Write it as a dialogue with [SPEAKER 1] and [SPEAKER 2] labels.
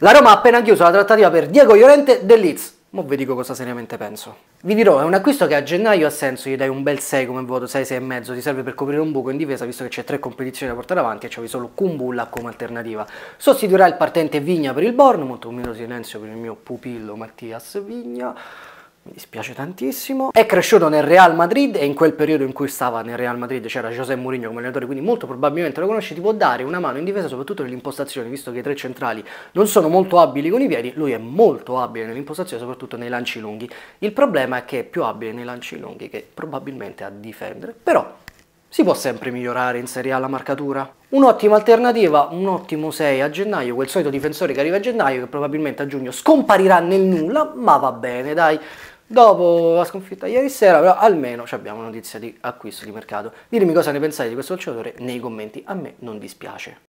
[SPEAKER 1] La Roma ha appena chiuso la trattativa per Diego Llorente del Leeds. Mo vi dico cosa seriamente penso. Vi dirò, è un acquisto che a gennaio ha senso, gli dai un bel 6 come voto, 6, 6 e mezzo, ti serve per coprire un buco in difesa visto che c'è tre competizioni da portare avanti e c'avevi solo Kumbulla come alternativa. Sostituirà il partente Vigna per il Bournemouth, un minuto silenzio per il mio pupillo Mattias Vigna mi dispiace tantissimo. È cresciuto nel Real Madrid e in quel periodo in cui stava nel Real Madrid c'era José Mourinho come allenatore, quindi molto probabilmente lo conosci, ti può dare una mano in difesa soprattutto nell'impostazione, visto che i tre centrali non sono molto abili con i piedi, lui è molto abile nell'impostazione, soprattutto nei lanci lunghi. Il problema è che è più abile nei lanci lunghi che probabilmente a difendere, però si può sempre migliorare in Serie A la marcatura. Un'ottima alternativa, un ottimo 6 a gennaio, quel solito difensore che arriva a gennaio che probabilmente a giugno scomparirà nel nulla, ma va bene, dai. Dopo la sconfitta ieri sera, però almeno abbiamo notizia di acquisto di mercato. Ditemi cosa ne pensate di questo calciatore nei commenti, a me non dispiace.